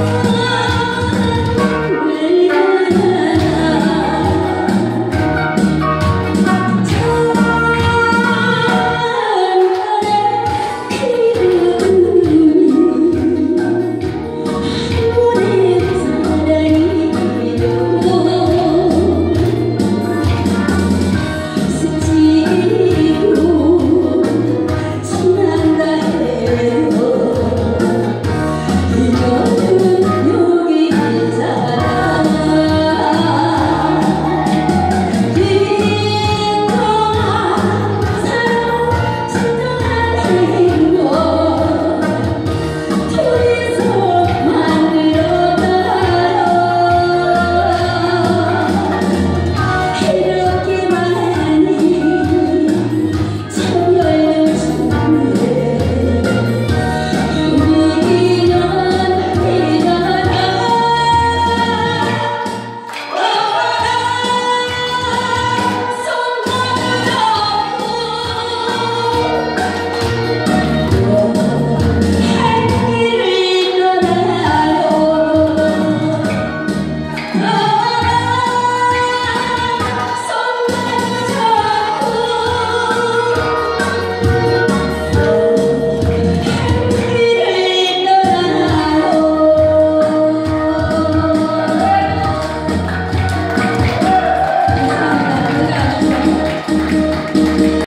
Oh. you.